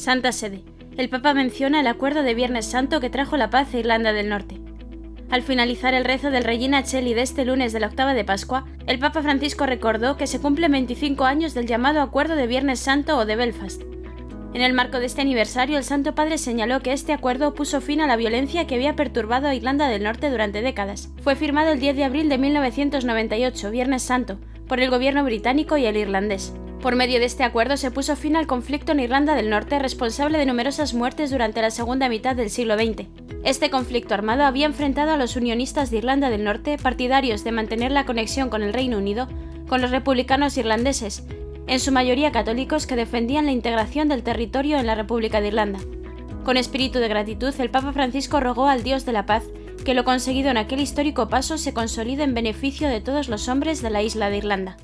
Santa Sede. El Papa menciona el acuerdo de Viernes Santo que trajo la paz a Irlanda del Norte. Al finalizar el rezo del Regina Cheli de este lunes de la octava de Pascua, el Papa Francisco recordó que se cumplen 25 años del llamado Acuerdo de Viernes Santo o de Belfast. En el marco de este aniversario, el Santo Padre señaló que este acuerdo puso fin a la violencia que había perturbado a Irlanda del Norte durante décadas. Fue firmado el 10 de abril de 1998, Viernes Santo, por el gobierno británico y el irlandés. Por medio de este acuerdo se puso fin al conflicto en Irlanda del Norte responsable de numerosas muertes durante la segunda mitad del siglo XX. Este conflicto armado había enfrentado a los unionistas de Irlanda del Norte, partidarios de mantener la conexión con el Reino Unido, con los republicanos irlandeses, en su mayoría católicos que defendían la integración del territorio en la República de Irlanda. Con espíritu de gratitud, el Papa Francisco rogó al Dios de la paz que lo conseguido en aquel histórico paso se consolide en beneficio de todos los hombres de la isla de Irlanda.